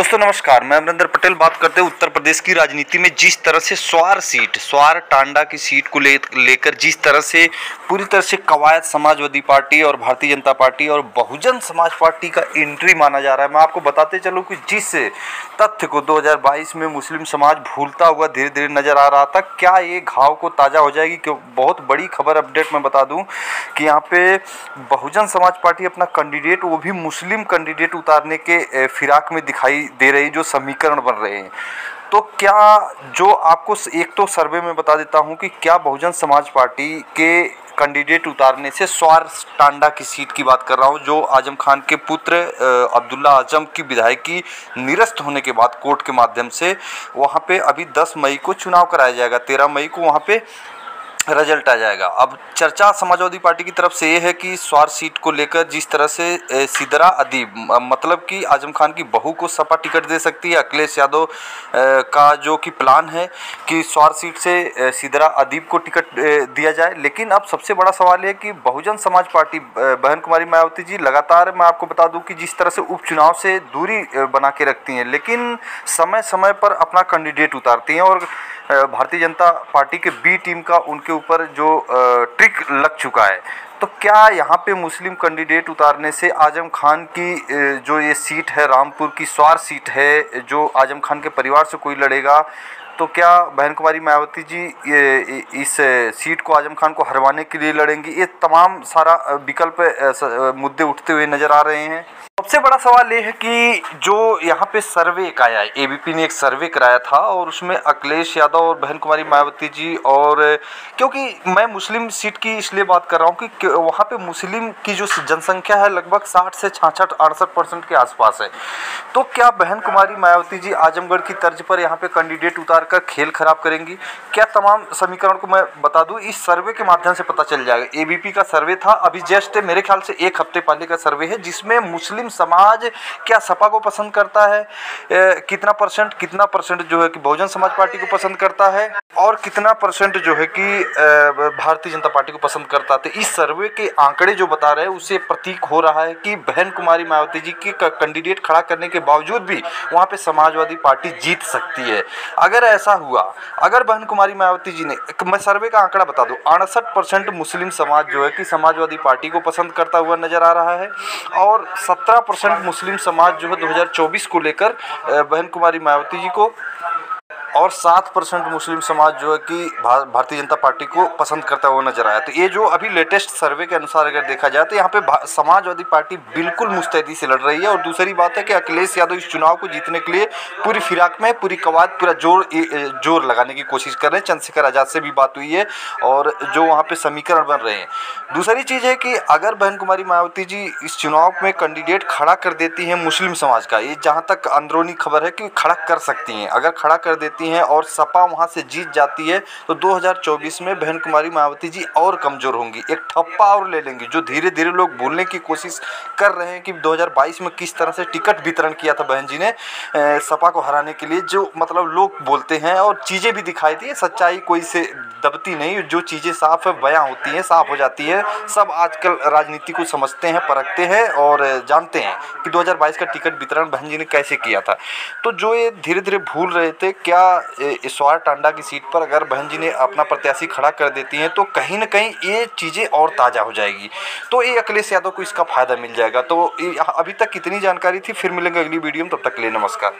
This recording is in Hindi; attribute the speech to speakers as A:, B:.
A: दोस्तों, नमस्कार। मैं अमरिंदर पटेल बात करते हैं उत्तर प्रदेश की राजनीति में जिस तरह से स्वार सीट, स्वार टांडा की सीट को ले, लेकर जिस तरह से पूरी तरह से कवायद समाजवादी पार्टी और भारतीय जनता पार्टी और बहुजन समाज पार्टी का एंट्री माना जा रहा है। मैं आपको बताते चलूँ कि जिस तथ्य को 2022 में मुस्लिम समाज भूलता हुआ धीरे धीरे नज़र आ रहा था, क्या ये घाव को ताज़ा हो जाएगी? क्यों? बहुत बड़ी खबर अपडेट मैं बता दूँ कि यहाँ पे बहुजन समाज पार्टी अपना कैंडिडेट वो भी मुस्लिम कैंडिडेट उतारने के फिराक में दिखाई दे रही जो समीकरण बन रहे हैं। तो क्या जो आपको एक तो सर्वे में बता देता हूँ कि क्या बहुजन समाज पार्टी के कैंडिडेट उतारने से स्वार टांडा की सीट की बात कर रहा हूँ, जो आज़म खान के पुत्र अब्दुल्ला आज़म की विधायकी निरस्त होने के बाद कोर्ट के माध्यम से वहाँ पे अभी 10 मई को चुनाव कराया जाएगा। 13 मई को वहाँ पे रिज़ल्ट आ जाएगा। अब चर्चा समाजवादी पार्टी की तरफ़ से ये है कि स्वार सीट को लेकर जिस तरह से सिदरा अदीब मतलब कि आज़म खान की बहू को सपा टिकट दे सकती है, अखिलेश यादव का जो कि प्लान है कि स्वार सीट से सिदरा अदीब को टिकट दिया जाए। लेकिन अब सबसे बड़ा सवाल है कि बहुजन समाज पार्टी बहन कुमारी मायावती जी, लगातार मैं आपको बता दूँ कि जिस तरह से उपचुनाव से दूरी बना के रखती हैं, लेकिन समय समय पर अपना कैंडिडेट उतारती हैं और भारतीय जनता पार्टी के बी टीम का उनके ऊपर जो ट्रिक लग चुका है। तो क्या यहाँ पे मुस्लिम कैंडिडेट उतारने से आज़म खान की जो ये सीट है, रामपुर की स्वार सीट है, जो आज़म खान के परिवार से कोई लड़ेगा तो क्या बहन कुमारी मायावती जी, ये इस सीट को आज़म खान को हरवाने के लिए लड़ेंगी? ये तमाम सारा विकल्प मुद्दे उठते हुए नज़र आ रहे हैं। सबसे बड़ा सवाल ये है कि जो यहाँ पे सर्वे एक आया है एबीपी ने एक सर्वे कराया था और उसमें अखिलेश यादव और बहन कुमारी मायावती जी और क्योंकि मैं मुस्लिम सीट की इसलिए बात कर रहा हूँ कि वहाँ पे मुस्लिम की जो जनसंख्या है लगभग साठ से छाछठ, अड़सठ परसेंट के आसपास है। तो क्या बहन कुमारी मायावती जी आजमगढ़ की तर्ज पर यहाँ पे कैंडिडेट उतार कर खेल खराब करेंगी? क्या तमाम समीकरण को मैं बता दूँ, इस सर्वे के माध्यम से पता चल जाएगा। एबीपी का सर्वे था, अभी जस्ट मेरे ख्याल से एक हफ़्ते पहले का सर्वे है, जिसमें मुस्लिम समाज क्या सपा को पसंद करता है? ए, कितना परसेंट कितना परसेंट जो है कि बहुजन समाज पार्टी को पसंद करता है? और कितना परसेंट जो है कि भारतीय जनता पार्टी को पसंद करता है? इस सर्वे के आंकड़े जो बता रहे हैं उससे प्रतीक हो रहा है कि बहन कुमारी मायावती जी के कैंडिडेट खड़ा करने के बावजूद भी वहाँ पे समाजवादी पार्टी जीत सकती है। अगर ऐसा हुआ अगर बहन कुमारी मायावती जी ने मैं सर्वे का आंकड़ा बता दूँ अड़सठ परसेंट मुस्लिम समाज जो है कि समाजवादी पार्टी को पसंद करता हुआ नज़र आ रहा है और सत्रह परसेंट मुस्लिम समाज जो है 2024 को लेकर बहन कुमारी मायावती जी को और सात परसेंट मुस्लिम समाज जो है कि भारतीय जनता पार्टी को पसंद करता हुआ नज़र आया। तो ये जो अभी लेटेस्ट सर्वे के अनुसार अगर देखा जाए तो यहाँ पे समाजवादी पार्टी बिल्कुल मुस्तैदी से लड़ रही है। और दूसरी बात है कि अखिलेश यादव इस चुनाव को जीतने के लिए पूरी फिराक में, पूरी कवायद, पूरा ज़ोर ज़ोर लगाने की कोशिश कर रहे हैं। चंद्रशेखर आज़ाद से भी बात हुई है और जो वहाँ पर समीकरण बन रहे हैं। दूसरी चीज़ है कि अगर बहन कुमारी मायावती जी इस चुनाव में कैंडिडेट खड़ा कर देती हैं मुस्लिम समाज का, ये जहाँ तक अंदरूनी खबर है कि खड़ा कर सकती हैं। अगर खड़ा कर देती जाती हैं और सपा वहाँ से जीत जाती है तो 2024 में बहन कुमारी मायावती जी और कमज़ोर होंगी। एक ठप्पा और ले लेंगी, जो धीरे धीरे लोग भूलने की कोशिश कर रहे हैं कि 2022 में किस तरह से टिकट वितरण किया था बहन जी ने सपा को हराने के लिए, जो मतलब लोग बोलते हैं और चीज़ें भी दिखाई दी सच्चाई कोई से दबती नहीं, जो चीज़ें साफ़ बयां होती हैं, साफ़ हो जाती है। सब आजकल राजनीति को समझते हैं, परखते हैं और जानते हैं कि 2022 का टिकट वितरण बहन जी ने कैसे किया था। तो जो ये धीरे धीरे भूल रहे थे, क्या स्वार टांडा की सीट पर अगर बहन जी ने अपना प्रत्याशी खड़ा कर देती हैं तो कहीं ना कहीं ये चीज़ें और ताज़ा हो जाएगी। तो ये अखिलेश यादव को इसका फ़ायदा मिल जाएगा। तो अभी तक कितनी जानकारी थी, फिर मिलेंगे अगली वीडियो में, तब तक के लिए नमस्कार।